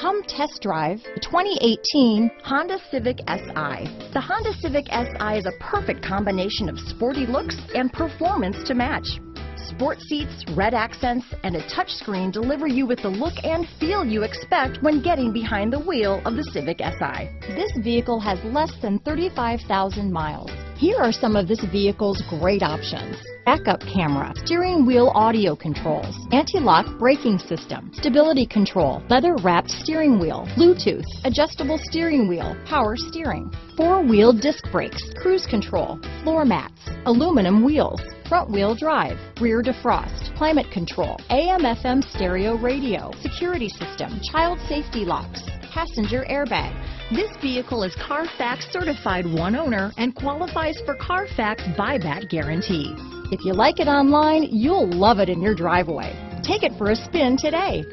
Come test drive the 2018 Honda Civic Si. The Honda Civic Si is a perfect combination of sporty looks and performance to match. Sport seats, red accents, and a touchscreen deliver you with the look and feel you expect when getting behind the wheel of the Civic Si. This vehicle has less than 35,000 miles. Here are some of this vehicle's great options. Backup camera, steering wheel audio controls, anti-lock braking system, stability control, leather wrapped steering wheel, Bluetooth, adjustable steering wheel, power steering, four wheel disc brakes, cruise control, floor mats, aluminum wheels, front wheel drive, rear defrost, climate control, AM FM stereo radio, security system, child safety locks, passenger airbag. This vehicle is Carfax certified one owner and qualifies for Carfax buyback guarantee. If you like it online, you'll love it in your driveway. Take it for a spin today.